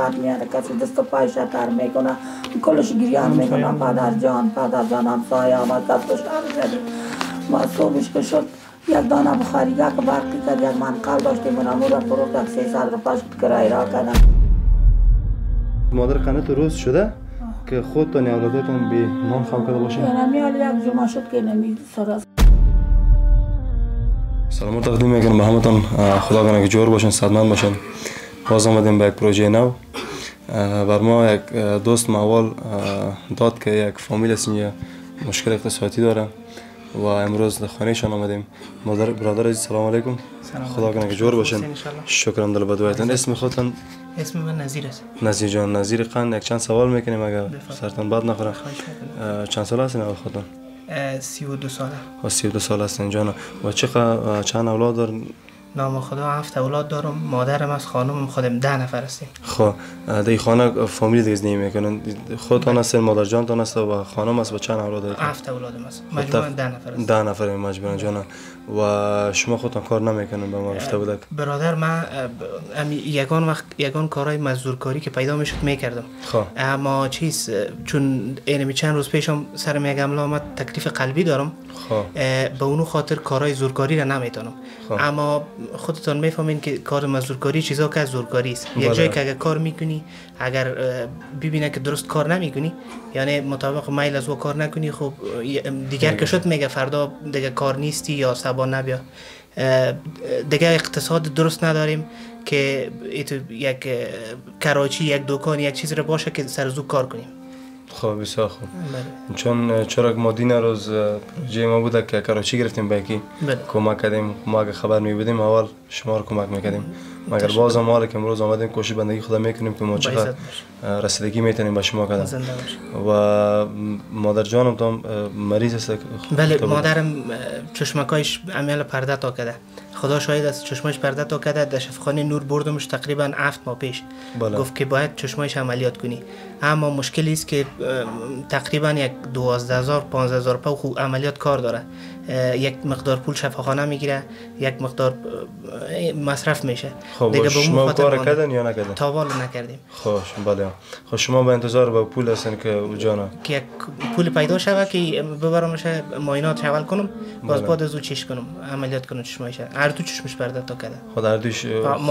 بد میاره کسی دست و پایش تر می‌کنه. کلش گریان می‌کنه. پدر جان پدر جان هم سایه آمد کس کشتر شدی ما صبحش که شد. یک دانه بخاری یک برقی کرد یک منقل داشتیم. اونم رو فروختم سیصد روپیه شد کرایه را کردم مادر قنات روز شده که خودتان یا اولادتان به نان خم کرده باشین. نمیال یک جمعه شد که نمی سراز سلام تقدیم می‌کنم به همتان خدا کنه که جور باشین صدمند باشین. باز آمدیم به یک پروژه نو. بر ما یک دوست موال داد که یک فامیل است اینجا مشکل اقتصادی داره و امروز در خانهشان آمدیم. مادر برادر عزیز سلام علیکم. خدا کنه که جور باشین. شکرم دل بدویتن اسم خودتان؟ اسم من نظیر است. نظیر جان. نظیر قند یک چند سوال می‌کنیم اگر سرتان بد نخوره. چند سال هستین اول خودتان؟ سی و دو ساله. سی و دو سال هستین جان و چقدر چند اولاد دارن نام خدا هفت اولاد دارم. مادرم از خانمم خودم ده نفر هستیم. خب در خانه فامیل دیگه زندگی می‌کنن خودتان هستین مادر جانتان هست و خانم است و چند اولاد دارید هفت اولادم است مجموعا ده نفر است ده نفر مجبورن جان. و شما خودتان کار نمی‌کنن به ما گفته بودک برادر من یگان وقت یگان کارهای مزدورکاری که پیدا می‌شد می‌کردم. خب. اما چیز چون اینمی چند روز پیشم سر عمل آمد تکلیف قلبی دارم. خب به اونو خاطر کارهای زورکاری را نمی‌تونم اما خودتان می‌فهمین که کار مزدورکاری چیزا که زورکاری است. یک جایی که اگر کار می‌کنی اگر ببینه که درست کار نمی‌کنی یعنی مطابق میل از او کار نکنی خب دیگر که شد میگه فردا دیگه کار نیستی یا سبا نبیا. دیگه اقتصاد درست نداریم که یک کراچی یک دکان یک چیز رو باشه که سر زو کار کنیم. خب بسیار خوب. چون چرا ما دین روز پروژه ما بوده که کراچی گرفتیم؟ به یکی کمک کردیم. ما اگه خبر می بودیم اول شما رو کمک می‌کردیم. مگر باز ما که امروز آمدیم کوشش بندگی خدا می‌کنیم که ما چقدر رسیدگی می‌تونیم به شما کردن. و مادر جانم تو مریض است. بله مادرم چشمکایش عمل پرده تا کرده خدا شاید است چشمش پرده تا کرده در شفاخانه نور بردمش تقریبا هفت ماه پیش. بله. گفت که باید چشمایش عملیات کنی. اما مشکلی است که تقریبا یک دوازده هزار پانزده هزار پا خوب عملیات کار داره. یک مقدار پول شفاخانه می‌گیره یک مقدار مصرف میشه. خب دیگه شما کار کردن یا نکردن تا والا نکردیم. خوش بله. خب شما به انتظار با پول هستین که جانا. که یک پول پیدا شوه که ببرمش معاینات اول کنم باز بعد از او چش کنم عملیات کنم چشمایش. هر دو چشمش پرده تا کرده خود هر دوش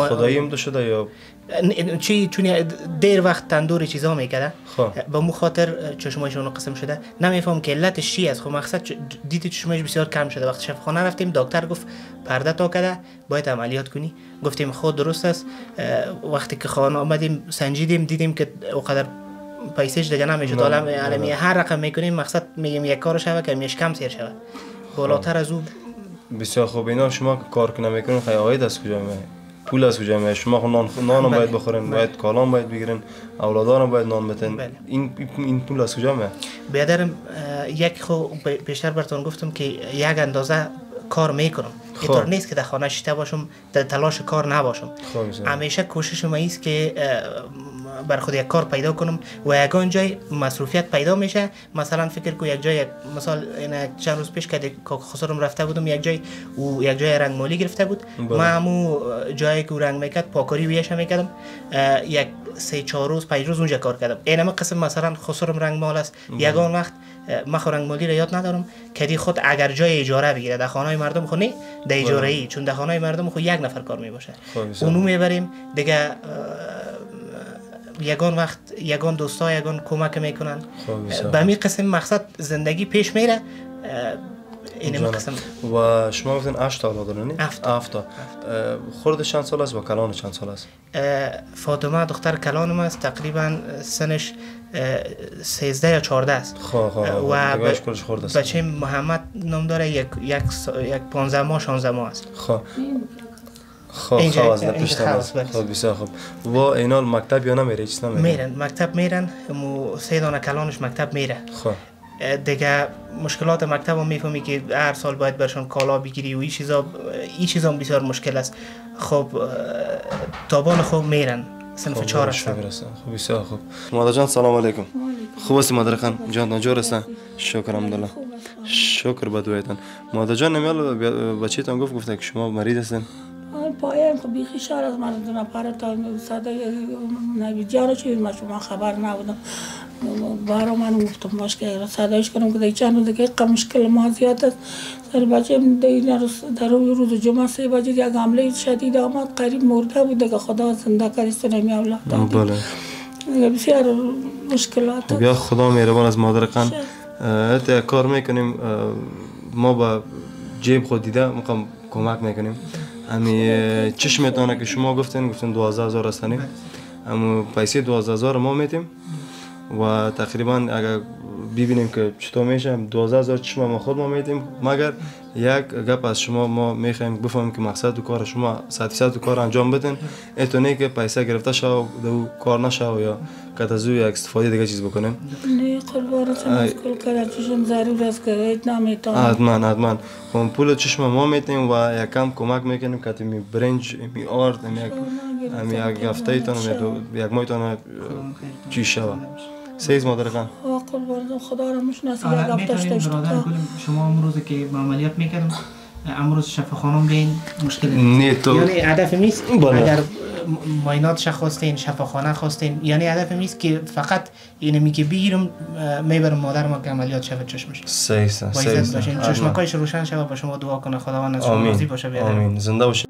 خدایی هم شده یا؟ چی چون دیر وقت تندور چیزا می‌کرده به مو خاطر چشمایشون قسم شده. نمیفهم که علتش چی است. خب مقصد دید چشمایش بسیار کم شده. وقتی شفاخانه رفتیم دکتر گفت پرده تا کرده باید عملیات کنی. گفتیم خود درست است. وقتی که خانه آمدیم سنجیدیم دیدیم که اوقدر پیسش دیگه نمیشه حالا هر رقم می‌کنیم مقصد میگیم یک کار شوه که میش کم سیر شوه. بالاتر از او بسیار خوب اینا. شما کار که نمی‌کنین خیلی آید از کجا می پول از کجا می شما خود نان نان باید بخورین باید کالام باید بگیرین اولادان باید نان بتن بله. این این پول از کجا می بیادرم یک خو پیشتر براتون گفتم که یک اندازه کار می‌کنم. اینطور نیست که در خانه شیته باشم در تلاش کار نباشم. همیشه کوشش ما است که بر خود یک کار پیدا کنم و یگان جای مصروفیت پیدا میشه. مثلا فکر کو یک جای مثال این چند روز پیش که خسرم رفته بودم یک جای او یک جای رنگ مالی گرفته بود. ما همو جایی که رنگ می‌کرد پاکاری ویش می‌کردم. یک سه چهار روز پنج روز اونجا کار کردم. اینم قسم مثلا خسرم رنگ مال است. یگان وقت ما رنگ مالی را یاد ندارم کدی خود اگر جای اجاره بگیره. در خانه مردم خو نه در اجاره ای چون در خانه مردم خو یک نفر کار می باشه اونو می‌بریم. دیگه یگان وقت یگان دوستا یگان کمک می‌کنن. به می قسم مقصد زندگی پیش میره. این قسم و شما گفتین 8 تا اولاد دارین؟ هفت. هفت خورد چند سال است؟ و کلان چند سال است؟ فاطمه دختر کلانم است. تقریبا سنش 13 یا 14 است. خب خب و بچه محمد نام داره. یک یک یک 15 ماه 16 ماه است. خب. خب خواهد پیشتر است خب بسیار خوب. و اینا مکتب یا نمیره؟ چیز نمیره؟ میرن. مکتب میرن. مو سه دانه کلانش مکتب میره. خب. دیگه مشکلات مکتب هم می‌فهمی که هر سال باید برشان کالا بگیری و این چیزا این چیزا بسیار مشکل است. خب تابان خوب میرن. صنف چهار هستن. خب بسیار خوب. مادر جان سلام علیکم. خوب هستی مادر خان؟ جان نجور هستن؟ شکر الحمدلله. شکر بدویتن مادر جان نمیال بچه‌تان گفت گفته که شما مریض هستین. پایم خب بیخی شهر از من دو نفر تا نبی جانو چی ما شما خبر نبودم. بارو من گفتم باش که صدایش کنم که چند روز که مشکل ما زیاد است. سر بچه در روز جمعه سه بجه یک حمله شدید آمد. قریب مرده بوده که خدا زنده کریست نمی اولاد بله. بسیار مشکلات بیا خدا مهربان از مادر قن کار می‌کنیم. ما با جیب خود دیده می‌خوام کمک می‌کنیم. امی چشمتانه که شما گفتین گفتین دوازده هزار هستنیم اما پیسه دوازده هزار ما میتیم و تقریبا اگر ببینیم که چطور میشه. دوازده هزار چشم ما خود ما میتیم مگر یک گپ از شما ما می‌خوایم بفهمیم که مقصد دو کار شما صد فیصد دو کار انجام بدین. اتونه که پیسه گرفته شو دو کار نشو یا که از یک استفاده دیگه چیز بکنیم. نه قربانتون از کل کار چشم ضرور است که ایت نمی‌تونم. حتما حتما. خب پول چشم ما میتیم و یکم کمک می‌کنیم که می برنج می آرد می یک یک هفته ایتون یک ماه چی شوه سیز مادر خان. قربان خدا را مشناسی یک هفته داشته شما امروز که عملیات می‌کردم امروز شفاخانم بین مشکل نه تو یعنی هدف نیست اگر ماینات خواستین شفاخانه خواستین یعنی هدف نیست که فقط اینه می که بگیرم می‌برم مادر ما که عملیات شفت چشمش. سه باشین چشمکایش روشن شود با شما دعا کنه. خداوند از شما راضی باشه آمین. زنده باشه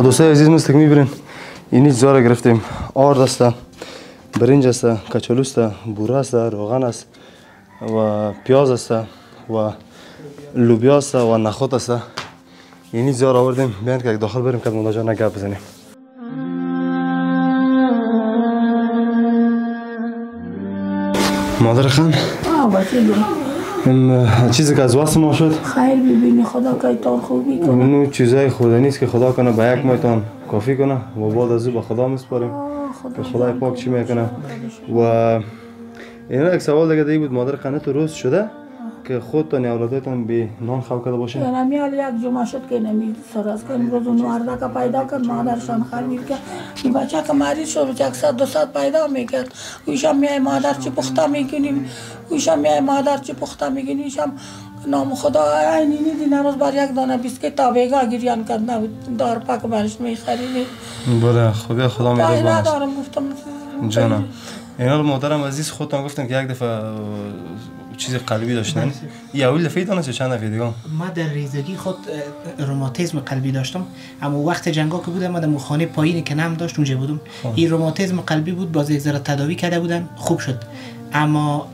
دوستای عزیز مثل که می‌بینین این زارا گرفتیم آرد است برنج است کچالو است بوره است روغن است و پیاز است و لوبیا است و نخود است این زار آوردیم بیان که داخل بریم که مولا جان گپ بزنیم مادر خان این چیزی که از واسه ما شد؟ خیر ببینی خدا کایتان خوبی کنه اونو چیزای خدا نیست که خدا کنه به یک مایتان کافی کنه و بعد از او به خدا میسپاریم. که خدای پاک چی می‌کنه. و اینا یک سوال دیگه دی بود مادر خانه تو روز شده؟ که خودتان اولادتان به نان خو کرده باشه؟ یعنی میال یک جمعه شد که نمی سراز که امروز اون ورده که پیدا کرد مادرشان خرید که این بچه که مریض شد یک صد دو صد پیدا می‌کرد. اویشم میای مادر چی پخته می‌کنیم؟ اویشم میای مادر چی پخته می‌کنیم؟ اویشم نام خدا اینی نیدی نروز بر یک دانه بیسکیت تابیگا گریان کرد. دار پاک برش میخریدی بله خدا خدا میده ندارم گفتم جانم. اینا محترم عزیز خودتان گفتن که یک دفعه چیز قلبی داشتن. یا اول دفعه دانست چند دفعه دیگه؟ ما در ریزگی خود روماتیسم قلبی داشتم. اما وقت جنگا که بودم در خانه پایینی که نم داشت اونجا بودم. این روماتیسم قلبی بود باز یک ذره تداوی کرده بودن. خوب شد. اما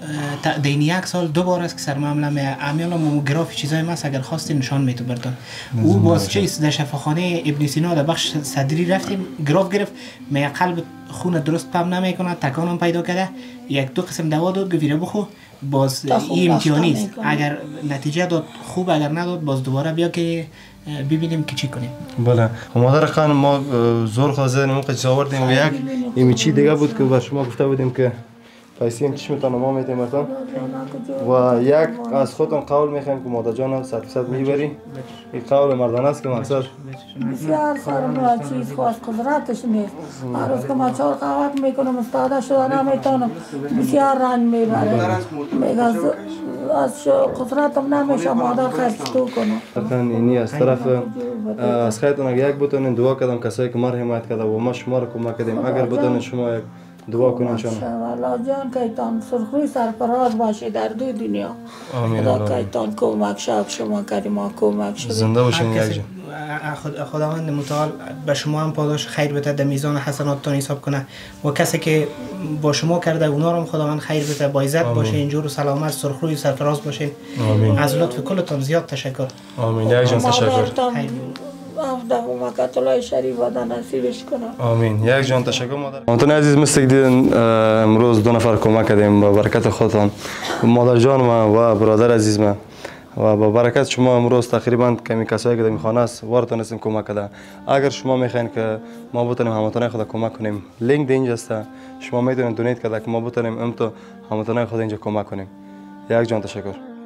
دین یک سال دو بار است که سر معامله می امیالا ماموگراف چیزای ماست اگر خواستی نشان میتو بردن. او باز چیز در شفاخانه ابن سینا در بخش صدری رفتیم. گراف گرفت. می قلب خون درست پم نمی‌کنه تکانم پیدا کرده. یک دو قسم دوا داد. گفیره بخو باز این است اگر نتیجه داد خوب اگر نداد باز دوباره بیا که ببینیم که چی کنیم. بله. مادر خان ما زور خواسته موقع آوردیم. و یک این چی دیگه بود که بر شما گفته بودیم که پیسیم چشمتان ما میتیم و یک از خودتان قول می‌خوایم که مادر جان صد فیصد می‌بری. این قول مردانه است که مقصد. بسیار سر چیز خواست قدرتش نیست. هر روز که ما چهار قوت می‌کنم استاده شده نمی‌تونم بسیار رنج می‌بره. میگه از قدرتم نمیشه مادر خستو کنم اینی از طرف از خیلی یک بتونین دعا کردم کسایی که ما حمایت کرده و ما شما رو کمک کردیم. اگر بتونین شما یک دعا کنیم چون الله جان که ایتان سرخروی سرفراز باشه در دو دنیا. آمین خدا الله. که ایتان کمک شد شما کریما کمک شد. زنده باشین یک خداوند متعال به شما هم پاداش خیر بده در میزان حسناتتان حساب کنه. و کسی که با شما کرده اونا رو هم خداوند خیر بده. با عزت باشه اینجور و سلامت سرخروی سرفراز باشین آمین. از لطف کلتان زیاد تشکر. آمین. یک جان تشکر. و مکت الله شریف نصیبش کنه آمین. یک جان تشکر مادر. همتون عزیز مثل اه، امروز دو نفر کمک کردیم با برکت خودتان. مادر جان ما و برادر عزیز ما و با برکت شما امروز تقریبا کمی کسایی که در خانه است وارتان هستیم کمک کرده اگر شما می‌خواین که ما بتونیم هموطنای خود کمک کنیم لینک اینجا است. شما می‌تونید دونیت کرده که ما بتونیم ام تو هموطنای خود اینجا کمک کنیم. یک جان تشکر.